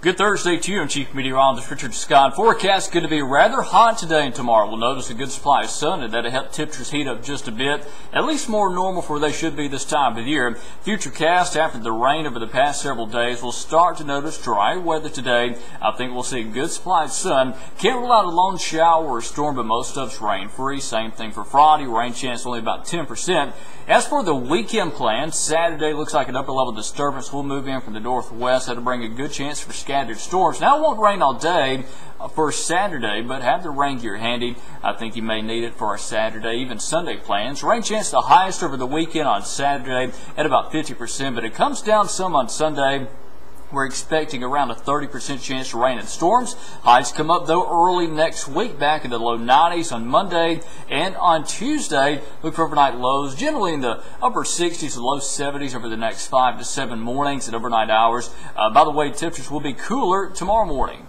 Good Thursday to you. I'm Chief Meteorologist Richard Scott. Forecast going to be rather hot today and tomorrow. We'll notice a good supply of sun and that'll help temperatures heat up just a bit, at least more normal for they should be this time of year. Futurecast after the rain over the past several days, we'll start to notice dry weather today. I think we'll see a good supply of sun. Can't rule out a lone shower or storm, but most of it's rain free. Same thing for Friday. Rain chance only about 10%. As for the weekend plan, Saturday looks like an upper level disturbance will move in from the northwest. That'll bring a good chance for scattered storms. Now, it won't rain all day for Saturday, but have the rain gear handy. I think you may need it for our Saturday, even Sunday plans. Rain chance the highest over the weekend on Saturday at about 50%, but it comes down some on Sunday. We're expecting around a 30% chance of rain and storms. Highs come up though early next week, back in the low 90s on Monday and on Tuesday. Look for overnight lows, generally in the upper 60s to low 70s over the next five to seven mornings and overnight hours. Uh, by the way, temperatures will be cooler tomorrow morning.